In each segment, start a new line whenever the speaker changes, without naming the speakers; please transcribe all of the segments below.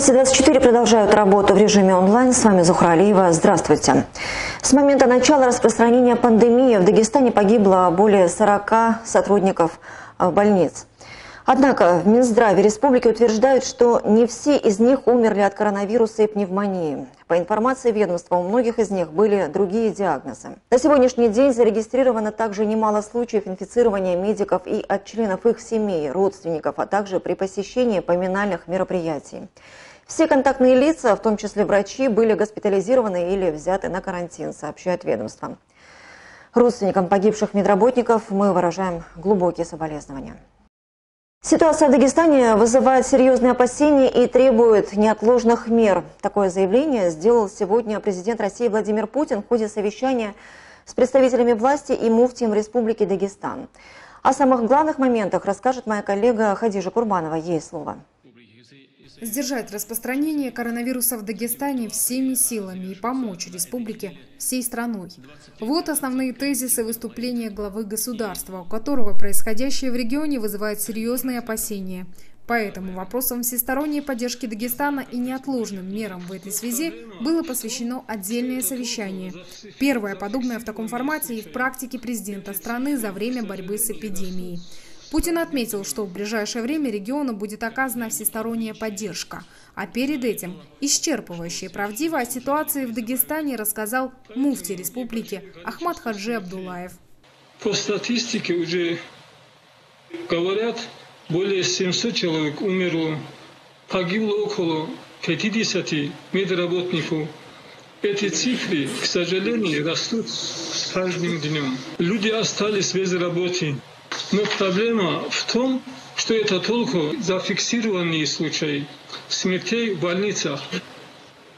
Новости 24 продолжают работу в режиме онлайн. С вами Зухра Алиева. Здравствуйте. С момента начала распространения пандемии в Дагестане погибло более 40 сотрудников э, больниц. Однако в Минздраве республики утверждают, что не все из них умерли от коронавируса и пневмонии. По информации ведомства, у многих из них были другие диагнозы. На сегодняшний день зарегистрировано также немало случаев инфицирования медиков и от членов их семей, родственников, а также при посещении поминальных мероприятий. Все контактные лица, в том числе врачи, были госпитализированы или взяты на карантин, сообщает ведомство. Родственникам погибших медработников мы выражаем глубокие соболезнования. Ситуация в Дагестане вызывает серьезные опасения и требует неотложных мер. Такое заявление сделал сегодня президент России Владимир Путин в ходе совещания с представителями власти и муфтием Республики Дагестан. О самых главных моментах расскажет моя коллега Хадижа Курбанова. Ей слово
сдержать распространение коронавируса в Дагестане всеми силами и помочь республике всей страной. Вот основные тезисы выступления главы государства, у которого происходящее в регионе вызывает серьезные опасения. Поэтому вопросам всесторонней поддержки Дагестана и неотложным мерам в этой связи было посвящено отдельное совещание. Первое подобное в таком формате и в практике президента страны за время борьбы с эпидемией. Путин отметил, что в ближайшее время региону будет оказана всесторонняя поддержка. А перед этим исчерпывающе и правдиво о ситуации в Дагестане рассказал муфти республики Ахмад Хаджи Абдулаев.
По статистике уже говорят, более 700 человек умерло, погибло около 50 медработников. Эти цифры, к сожалению, растут с каждым днем. Люди остались без работы. Но проблема в том, что это только зафиксированные случаи смертей в больницах.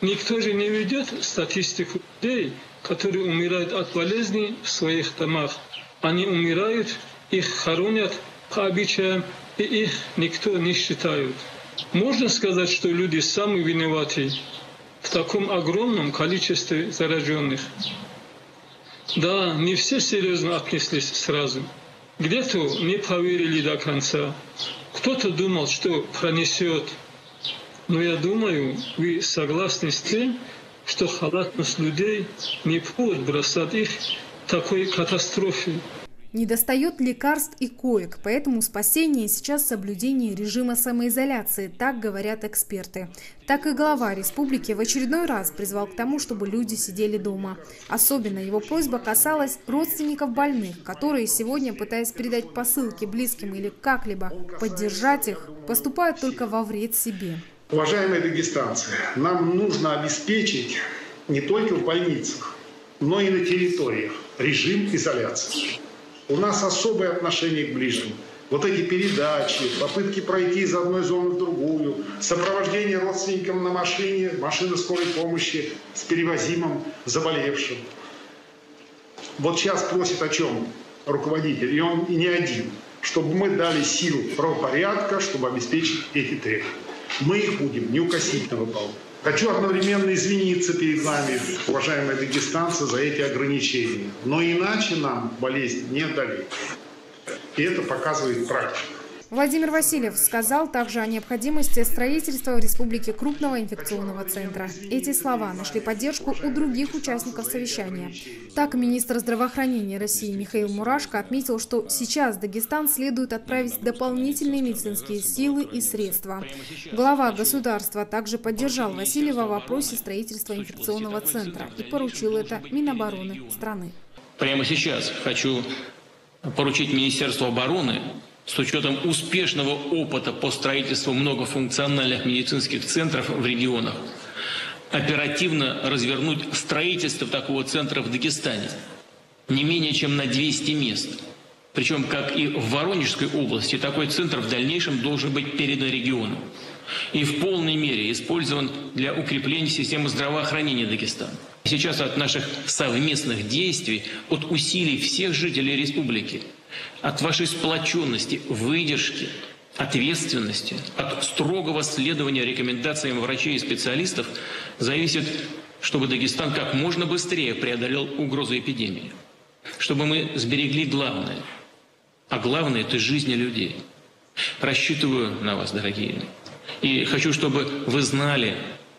Никто же не ведет статистику людей, которые умирают от болезни в своих домах. Они умирают, их хоронят по обычаям, и их никто не считает. Можно сказать, что люди сами виноваты в таком огромном количестве зараженных. Да, не все серьезно отнеслись сразу. Где-то не поверили до конца. Кто-то думал, что пронесет. Но я думаю, вы согласны с тем, что халатность людей не повод бросать их такой катастрофе.
Недостает лекарств и коек, поэтому спасение сейчас соблюдение режима самоизоляции, так говорят эксперты. Так и глава республики в очередной раз призвал к тому, чтобы люди сидели дома. Особенно его просьба касалась родственников больных, которые сегодня, пытаясь передать посылки близким или как-либо поддержать их, поступают только во вред себе.
Уважаемые дагестанцы, нам нужно обеспечить не только в больницах, но и на территориях режим изоляции. У нас особое отношение к ближним. Вот эти передачи, попытки пройти из одной зоны в другую, сопровождение родственникам на машине, машина скорой помощи с перевозимым заболевшим. Вот сейчас просит о чем руководитель, и он и не один, чтобы мы дали силу правопорядка, чтобы обеспечить эти требования. Мы их будем неукоснительно выполнять. Хочу одновременно извиниться перед вами, уважаемые дагестанцы, за эти ограничения. Но иначе нам болезнь не одолеть. И это показывает практика.
Владимир Васильев сказал также о необходимости строительства в республике крупного инфекционного центра. Эти слова нашли поддержку у других участников совещания. Так, министр здравоохранения России Михаил Мурашко отметил, что сейчас Дагестан следует отправить дополнительные медицинские силы и средства. Глава государства также поддержал Васильева в вопросе строительства инфекционного центра и поручил это Минобороны страны.
Прямо сейчас хочу поручить Министерству обороны с учетом успешного опыта по строительству многофункциональных медицинских центров в регионах, оперативно развернуть строительство такого центра в Дагестане не менее чем на 200 мест. Причем, как и в Воронежской области, такой центр в дальнейшем должен быть передан региону и в полной мере использован для укрепления системы здравоохранения Дагестана. Сейчас от наших совместных действий, от усилий всех жителей республики – от вашей сплоченности, выдержки, ответственности, от строгого следования рекомендациям врачей и специалистов зависит, чтобы Дагестан как можно быстрее преодолел угрозу эпидемии. Чтобы мы сберегли главное. А главное – это жизни людей. Рассчитываю на вас, дорогие. И хочу, чтобы вы знали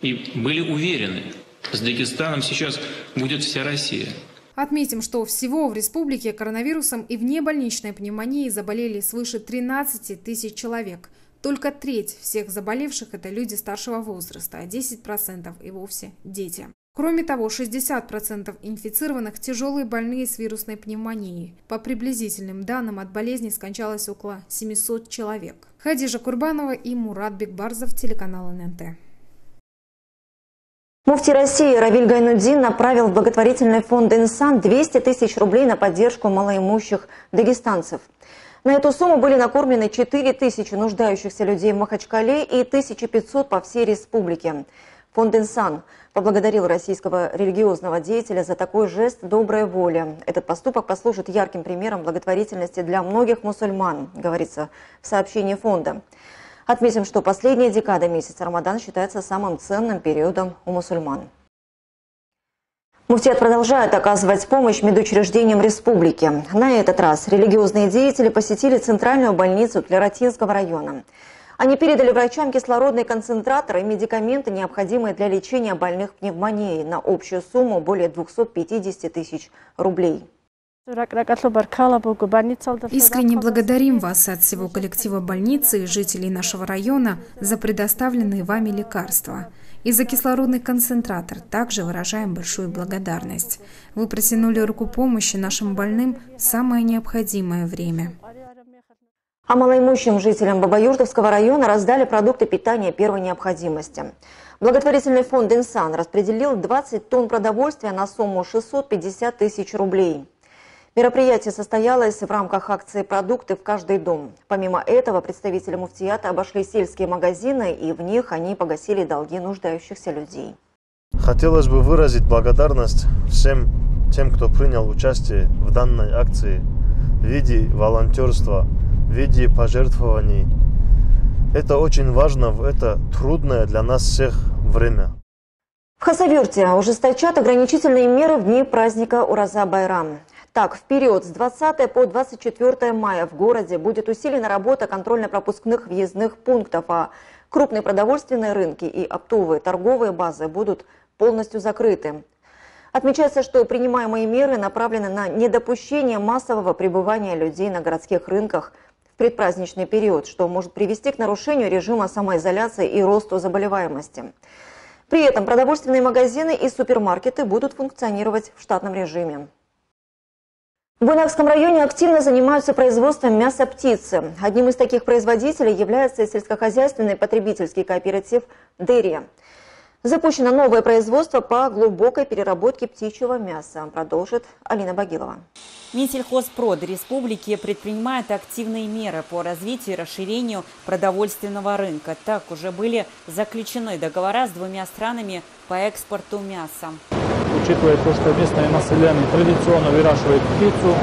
и были уверены, с Дагестаном сейчас будет вся Россия.
Отметим, что всего в республике коронавирусом и внебольничной пневмонией заболели свыше 13 тысяч человек. Только треть всех заболевших – это люди старшего возраста, а 10% и вовсе дети. Кроме того, 60% инфицированных – тяжелые больные с вирусной пневмонией. По приблизительным данным, от болезни скончалось около 700 человек. Хадижа Курбанова и Мурат Бекбарзов, телеканал ННТ.
Муфти России Равиль Гайнудин направил в благотворительный фонд «Инсан» 200 тысяч рублей на поддержку малоимущих дагестанцев. На эту сумму были накормлены 4 тысячи нуждающихся людей в Махачкале и 1500 по всей республике. Фонд «Инсан» поблагодарил российского религиозного деятеля за такой жест доброй воли. Этот поступок послужит ярким примером благотворительности для многих мусульман, говорится в сообщении фонда. Отметим, что последняя декада месяца Рамадан считается самым ценным периодом у мусульман. Муфтият продолжает оказывать помощь медучреждениям республики. На этот раз религиозные деятели посетили центральную больницу Клератинского района. Они передали врачам кислородный концентратор и медикаменты, необходимые для лечения больных пневмонией, на общую сумму более 250 тысяч рублей.
Искренне благодарим вас от всего коллектива больницы и жителей нашего района за предоставленные вами лекарства. И за кислородный концентратор также выражаем большую благодарность. Вы протянули руку помощи нашим больным в самое необходимое время.
А малоимущим жителям Бабаюртовского района раздали продукты питания первой необходимости. Благотворительный фонд «Инсан» распределил 20 тонн продовольствия на сумму 650 тысяч рублей. Мероприятие состоялось в рамках акции «Продукты в каждый дом». Помимо этого, представители муфтията обошли сельские магазины, и в них они погасили долги нуждающихся людей.
Хотелось бы выразить благодарность всем тем, кто принял участие в данной акции в виде волонтерства, в виде пожертвований. Это очень важно в это трудное для нас всех время.
В Хасавюрте ужесточат ограничительные меры в дни праздника Ураза-Байрам. Так, в период с 20 по 24 мая в городе будет усилена работа контрольно-пропускных въездных пунктов, а крупные продовольственные рынки и оптовые торговые базы будут полностью закрыты. Отмечается, что принимаемые меры направлены на недопущение массового пребывания людей на городских рынках в предпраздничный период, что может привести к нарушению режима самоизоляции и росту заболеваемости. При этом продовольственные магазины и супермаркеты будут функционировать в штатном режиме. В Буйнакском районе активно занимаются производством мяса птицы. Одним из таких производителей является сельскохозяйственный потребительский кооператив «Дерия». Запущено новое производство по глубокой переработке птичьего мяса, продолжит Алина Багилова.
Минсельхозпрод республики предпринимает активные меры по развитию и расширению продовольственного рынка. Так уже были заключены договора с двумя странами по экспорту мяса
учитывая то, что местное население традиционно выращивает птицу,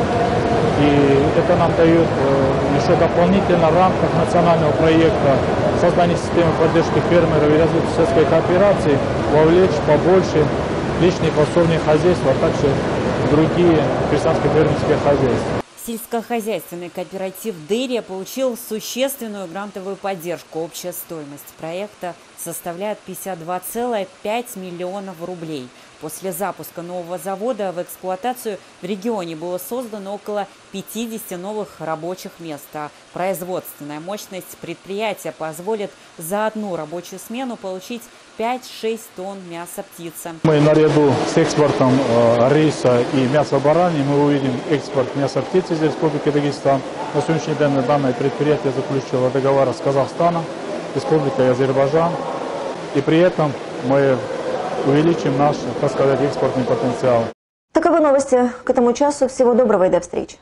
и это нам дает э, еще дополнительно в рамках национального проекта создания системы поддержки фермеров и развития сельской кооперации вовлечь побольше личных подсобных хозяйств, а также другие крестьянско-фермерские хозяйства.
Сельскохозяйственный кооператив «Дерия» получил существенную грантовую поддержку. Общая стоимость проекта составляет 52,5 миллионов рублей. После запуска нового завода в эксплуатацию в регионе было создано около 50 новых рабочих мест. А производственная мощность предприятия позволит за одну рабочую смену получить 5-6 тонн мяса птицы.
Мы наряду с экспортом э, риса и мяса бараньи мы увидим экспорт мяса птицы из Республики Дагестан. На сегодняшний день данное предприятие заключило договор с Казахстаном, Республикой Азербайджан. И при этом мы увеличим наш, так сказать, экспортный потенциал.
Таковы новости к этому часу. Всего доброго и до встречи.